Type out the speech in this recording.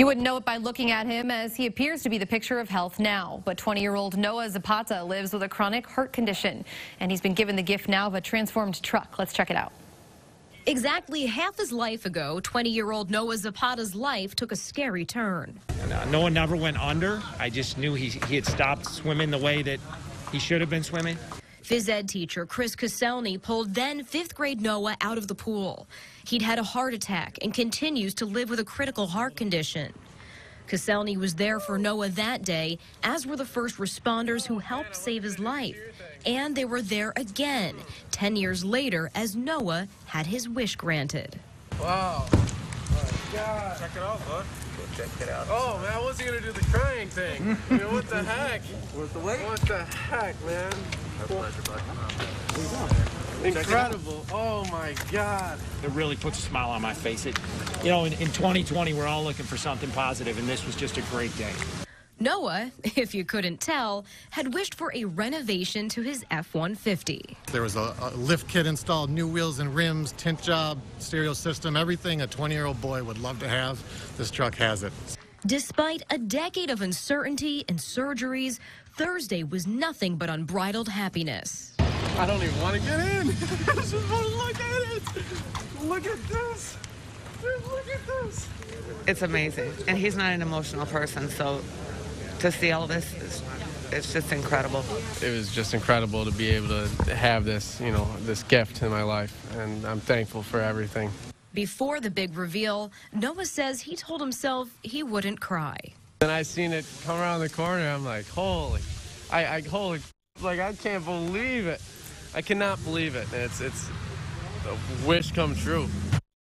You wouldn't know it by looking at him as he appears to be the picture of health now. But 20-year-old Noah Zapata lives with a chronic heart condition, and he's been given the gift now of a transformed truck. Let's check it out. Exactly half his life ago, 20-year-old Noah Zapata's life took a scary turn. Uh, Noah never went under. I just knew he, he had stopped swimming the way that he should have been swimming. Phys ed teacher Chris Caselny pulled then fifth grade Noah out of the pool. He'd had a heart attack and continues to live with a critical heart condition. Caselny was there for Noah that day, as were the first responders who helped save his life. And they were there again, 10 years later, as Noah had his wish granted. Wow. My God. Check it out, bud. Check it out. Oh, man, I wasn't going to do the crying thing. I mean, what the heck? Where's the? What the heck, man? Pleasure, bud. Incredible. Oh, my God. It really puts a smile on my face. It, you know, in, in 2020, we're all looking for something positive, and this was just a great day. Noah, if you couldn't tell, had wished for a renovation to his F 150. There was a, a, lift kit installed, new wheels and rims, tint job, stereo system, everything a 20 year old boy would love to have. This truck has it. Despite a decade of uncertainty and surgeries, Thursday was nothing but unbridled happiness. I don't even want to get in. I just want to look at it. Look at this. Look at this. It's amazing. And he's not an emotional person, so to see all this, is, it's just incredible. It was just incredible to be able to have this, you know, this gift in my life, and I'm thankful for everything. Before the big reveal, Noah says he told himself he wouldn't cry. Then I seen it come around the corner. I'm like, holy, I, I holy, like I can't believe it. I cannot believe it. It's it's a wish come true.